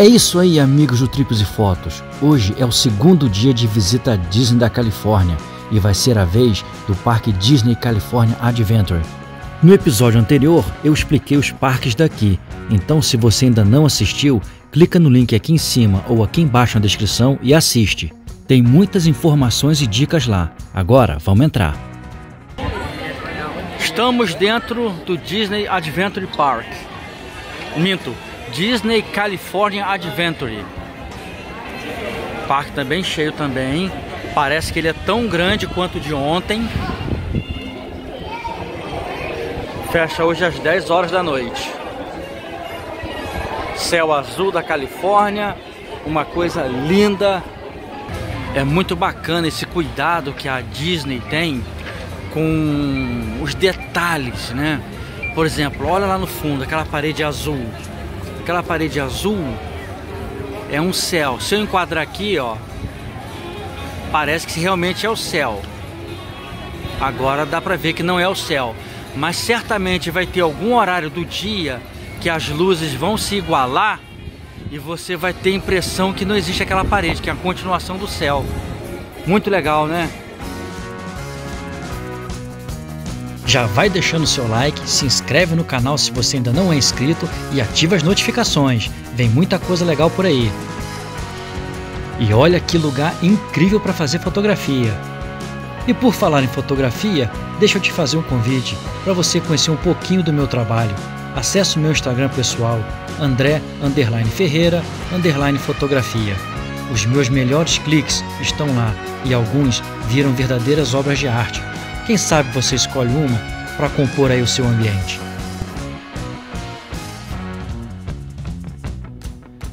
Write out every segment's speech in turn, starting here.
É isso aí, amigos do Tripos e Fotos. Hoje é o segundo dia de visita à Disney da Califórnia e vai ser a vez do Parque Disney California Adventure. No episódio anterior, eu expliquei os parques daqui, então se você ainda não assistiu, clica no link aqui em cima ou aqui embaixo na descrição e assiste. Tem muitas informações e dicas lá. Agora, vamos entrar. Estamos dentro do Disney Adventure Park. Minto, Disney California Adventure. Parque também cheio também. Parece que ele é tão grande quanto de ontem. Fecha hoje às 10 horas da noite. Céu azul da Califórnia, uma coisa linda. É muito bacana esse cuidado que a Disney tem com os detalhes, né? Por exemplo, olha lá no fundo, aquela parede azul. Aquela parede azul é um céu. Se eu enquadrar aqui, ó, parece que realmente é o céu. Agora dá pra ver que não é o céu. Mas certamente vai ter algum horário do dia que as luzes vão se igualar e você vai ter a impressão que não existe aquela parede, que é a continuação do céu. Muito legal, né? Já vai deixando seu like, se inscreve no canal se você ainda não é inscrito e ativa as notificações. Vem muita coisa legal por aí. E olha que lugar incrível para fazer fotografia. E por falar em fotografia, deixa eu te fazer um convite para você conhecer um pouquinho do meu trabalho. Acesse o meu Instagram pessoal, André Ferreira Fotografia. Os meus melhores cliques estão lá e alguns viram verdadeiras obras de arte quem sabe você escolhe uma para compor aí o seu ambiente.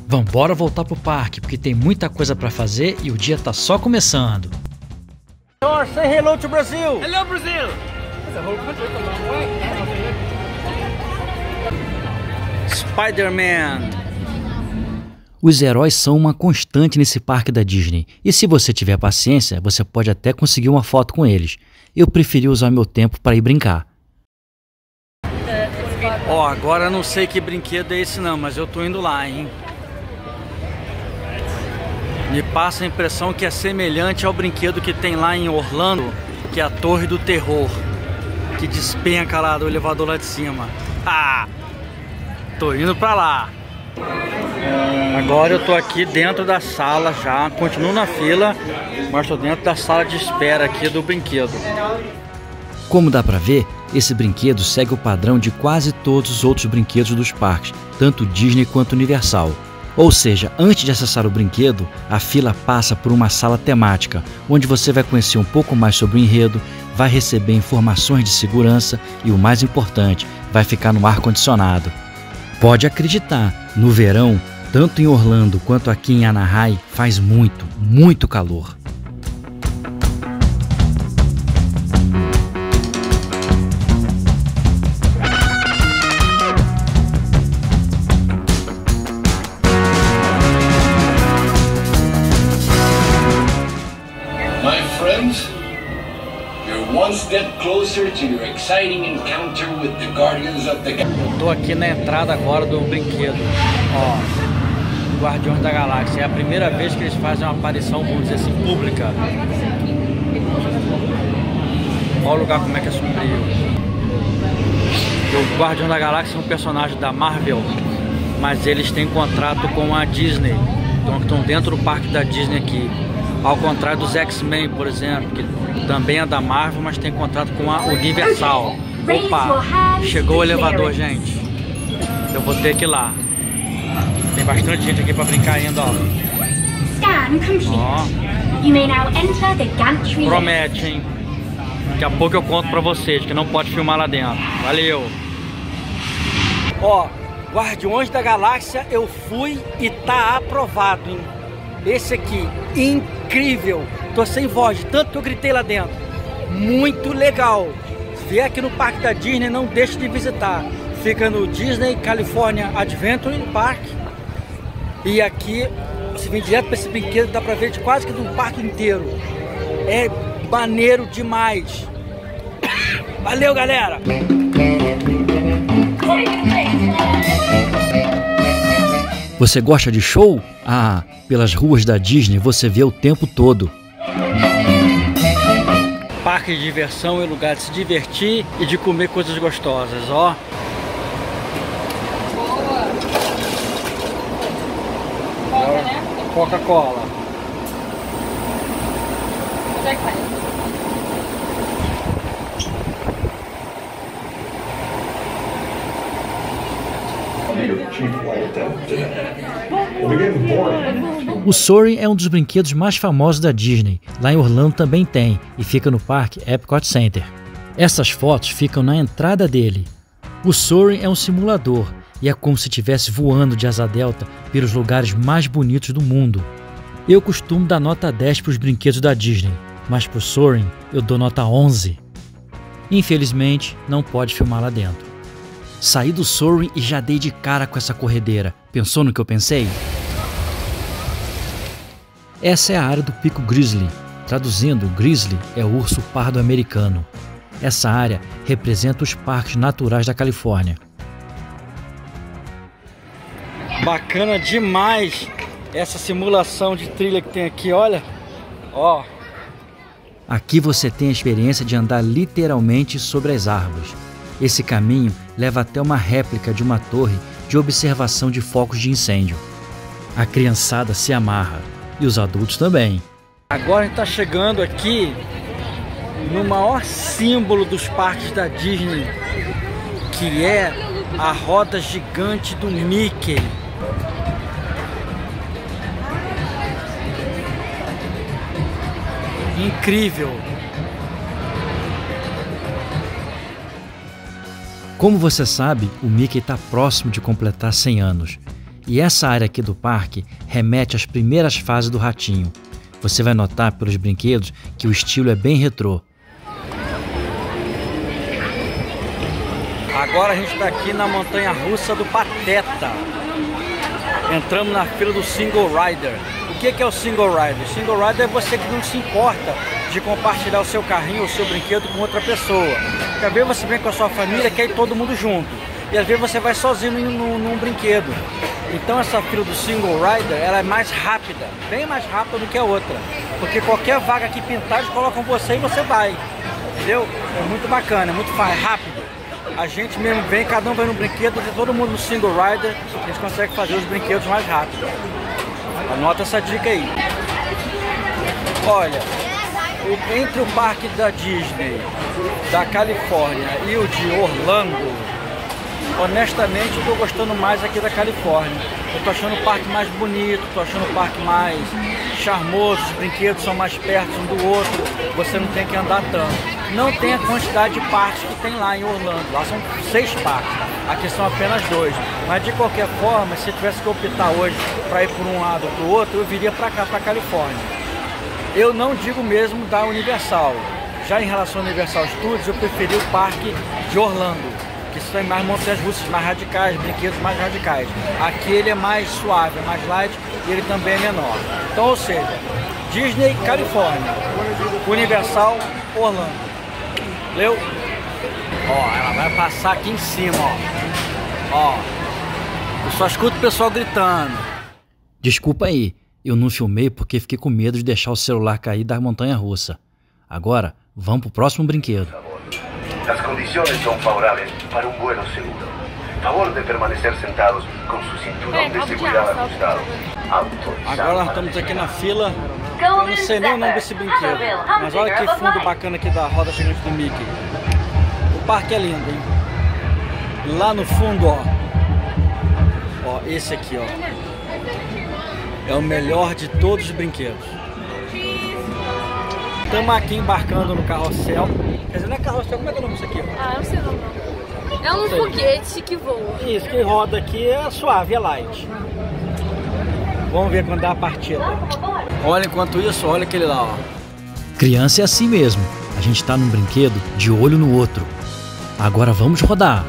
Vambora voltar pro parque, porque tem muita coisa para fazer e o dia tá só começando. say hello to Brazil. Hello Brazil. Spider-Man. Os heróis são uma constante nesse parque da Disney, e se você tiver paciência, você pode até conseguir uma foto com eles eu preferi usar meu tempo para ir brincar. Ó, oh, agora não sei que brinquedo é esse não, mas eu tô indo lá, hein? Me passa a impressão que é semelhante ao brinquedo que tem lá em Orlando, que é a Torre do Terror, que despenca lá do elevador lá de cima. Ah! Tô indo pra lá. Agora eu tô aqui dentro da sala já, continuo na fila, mas tô dentro da sala de espera aqui do brinquedo. Como dá para ver, esse brinquedo segue o padrão de quase todos os outros brinquedos dos parques, tanto Disney quanto Universal. Ou seja, antes de acessar o brinquedo, a fila passa por uma sala temática, onde você vai conhecer um pouco mais sobre o enredo, vai receber informações de segurança e, o mais importante, vai ficar no ar condicionado. Pode acreditar, no verão tanto em Orlando quanto aqui em Anaheim faz muito, muito calor. Eu tô aqui na entrada agora do brinquedo. Ó, Guardiões da Galáxia. É a primeira vez que eles fazem uma aparição, vamos dizer assim, pública. Olha o lugar como é que é sombrio. O Guardião da Galáxia é um personagem da Marvel, mas eles têm contrato com a Disney. Então estão dentro do parque da Disney aqui. Ao contrário dos X-Men, por exemplo, que também é da Marvel, mas tem contrato com a Universal. Opa, chegou o elevador, gente. Eu vou ter que ir lá. Tem bastante gente aqui pra brincar ainda, ó. Scan complete. Ó. You may now enter the gantry. Promete, hein? Daqui a pouco eu conto pra vocês que não pode filmar lá dentro. Valeu! Ó, Guardiões da Galáxia eu fui e tá aprovado, hein? Esse aqui, incrível! Tô sem voz, tanto que eu gritei lá dentro. Muito legal! Se vier aqui no Parque da Disney, não deixe de visitar. Fica no Disney California Adventure Park e aqui, se vem direto para esse brinquedo, dá para ver de quase que do parque inteiro. É maneiro demais. Valeu, galera! Você gosta de show? Ah, pelas ruas da Disney você vê o tempo todo. Parque de diversão é lugar de se divertir e de comer coisas gostosas, ó. Coca-Cola. O Soaring é um dos brinquedos mais famosos da Disney. Lá em Orlando também tem e fica no parque Epcot Center. Essas fotos ficam na entrada dele. O Soaring é um simulador e é como se estivesse voando de asa delta pelos lugares mais bonitos do mundo. Eu costumo dar nota 10 para os brinquedos da Disney, mas para o Soaring eu dou nota 11. Infelizmente, não pode filmar lá dentro. Saí do Soaring e já dei de cara com essa corredeira. Pensou no que eu pensei? Essa é a área do Pico Grizzly. Traduzindo, Grizzly é o urso pardo americano. Essa área representa os parques naturais da Califórnia. Bacana demais essa simulação de trilha que tem aqui, olha. Ó. Aqui você tem a experiência de andar literalmente sobre as árvores. Esse caminho leva até uma réplica de uma torre de observação de focos de incêndio. A criançada se amarra e os adultos também. Agora a gente está chegando aqui no maior símbolo dos parques da Disney, que é a roda gigante do Mickey. Incrível! Como você sabe, o Mickey está próximo de completar 100 anos. E essa área aqui do parque remete às primeiras fases do Ratinho. Você vai notar pelos brinquedos que o estilo é bem retrô. Agora a gente está aqui na montanha russa do Pateta. Entramos na fila do Single Rider. O que é o Single Rider? Single Rider é você que não se importa de compartilhar o seu carrinho ou o seu brinquedo com outra pessoa. Porque às vezes você vem com a sua família, quer ir todo mundo junto. E às vezes você vai sozinho num, num brinquedo. Então essa fila do Single Rider, ela é mais rápida, bem mais rápida do que a outra. Porque qualquer vaga que pintar, eles colocam você e você vai. Entendeu? É muito bacana, é muito rápido. A gente mesmo vem, cada um vai no brinquedo, todo mundo no Single Rider, a gente consegue fazer os brinquedos mais rápido. Anota essa dica aí. Olha, entre o parque da Disney, da Califórnia e o de Orlando, honestamente tô gostando mais aqui da Califórnia. Eu tô achando o parque mais bonito, tô achando o parque mais charmoso, os brinquedos são mais perto um do outro, você não tem que andar tanto. Não tem a quantidade de parques que tem lá em Orlando, lá são seis parques, aqui são apenas dois. Mas de qualquer forma, se tivesse que optar hoje para ir por um lado ou para o outro, eu viria para cá, para Califórnia. Eu não digo mesmo da Universal. Já em relação ao Universal Studios, eu preferi o parque de Orlando, que tem mais montanhas russas mais radicais, brinquedos mais radicais. Aqui ele é mais suave, é mais light e ele também é menor. Então, ou seja, Disney, Califórnia, Universal, Orlando. Leu? Ó, ela vai passar aqui em cima, ó. Ó. Eu só escuto o pessoal gritando. Desculpa aí. Eu não filmei porque fiquei com medo de deixar o celular cair da montanha russa. Agora, vamos pro próximo brinquedo. As condições são favoráveis para um vuelo seguro. Favor de permanecer sentados com seu cinturão de segurança ajustado. Agora nós estamos aqui na fila. Eu não sei nem o nome desse brinquedo. Mas olha que fundo bacana aqui da roda gigante do Mickey. O parque é lindo, hein? Lá no fundo, ó. Ó, esse aqui, ó. É o melhor de todos os brinquedos. Estamos aqui embarcando no carrossel. Quer dizer, não é carrossel, como é que é o nome disso aqui? Ah, eu sei o nome. É um foguete que voa. Isso, que roda aqui é suave, é light. Vamos ver quando dá a partida. Olha, enquanto isso, olha aquele lá, ó. Criança é assim mesmo. A gente tá num brinquedo de olho no outro. Agora vamos rodar.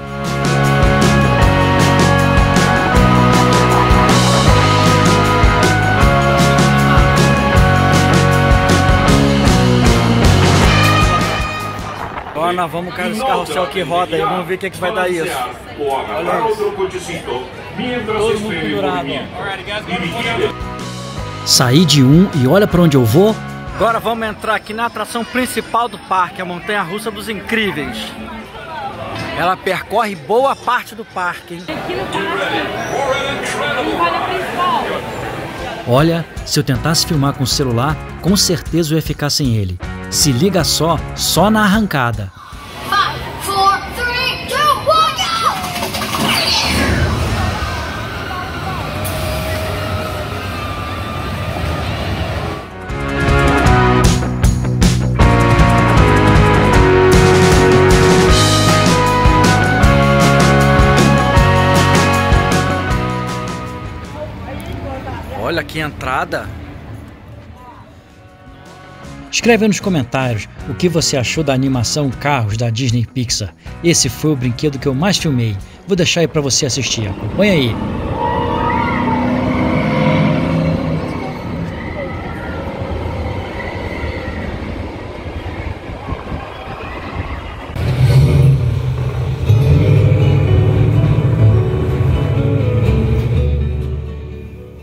Agora nós vamos cair nesse carrossel que roda aí, vamos ver o que, é que vai dar isso. Olha isso. Todo mundo pendurado. Saí de um e olha para onde eu vou. Agora vamos entrar aqui na atração principal do parque, a Montanha Russa dos Incríveis. Ela percorre boa parte do parque, hein? Aqui no parque. Olha, se eu tentasse filmar com o celular, com certeza eu ia ficar sem ele. Se liga só, só na arrancada. Olha que entrada! Escreve nos comentários o que você achou da animação Carros da Disney Pixar. Esse foi o brinquedo que eu mais filmei. Vou deixar aí para você assistir. Acompanha aí.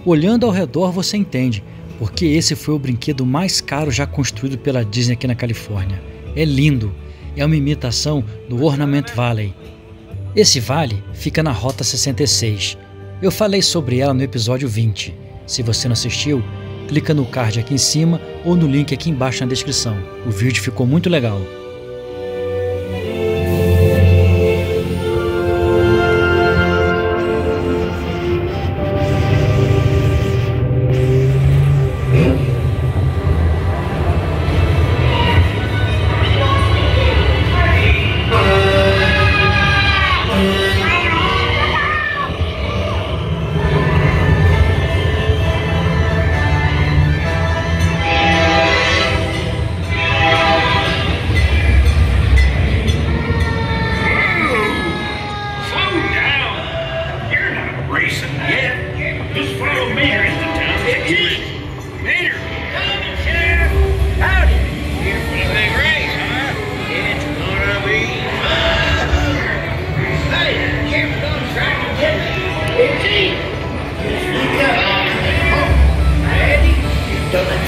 Olhando ao redor você entende, porque esse foi o brinquedo mais caro já construído pela Disney aqui na Califórnia. É lindo, é uma imitação do Ornament Valley. Esse vale fica na Rota 66. Eu falei sobre ela no episódio 20. Se você não assistiu, clica no card aqui em cima ou no link aqui embaixo na descrição. O vídeo ficou muito legal. Ready? Ready?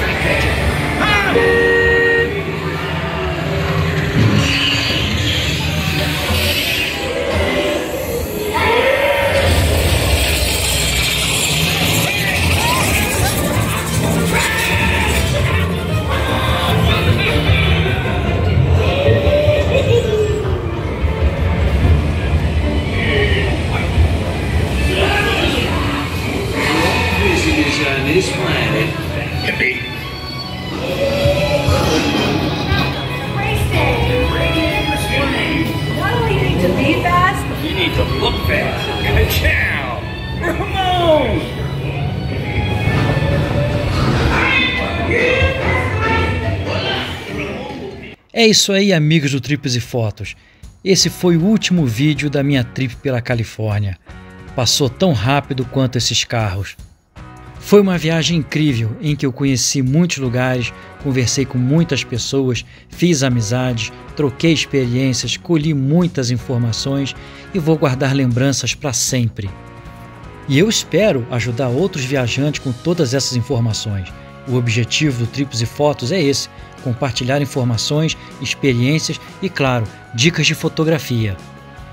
É isso aí, amigos do Trips e Fotos. Esse foi o último vídeo da minha trip pela Califórnia. Passou tão rápido quanto esses carros. Foi uma viagem incrível em que eu conheci muitos lugares, conversei com muitas pessoas, fiz amizades, troquei experiências, colhi muitas informações e vou guardar lembranças para sempre. E eu espero ajudar outros viajantes com todas essas informações. O objetivo do Trips e Fotos é esse: compartilhar informações, experiências e, claro, dicas de fotografia.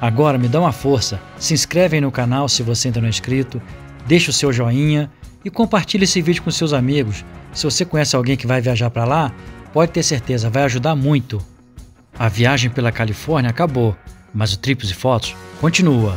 Agora me dá uma força, se inscreve no canal se você ainda não é inscrito, deixa o seu joinha e compartilhe esse vídeo com seus amigos. Se você conhece alguém que vai viajar para lá, pode ter certeza, vai ajudar muito. A viagem pela Califórnia acabou, mas o Trips e Fotos continua.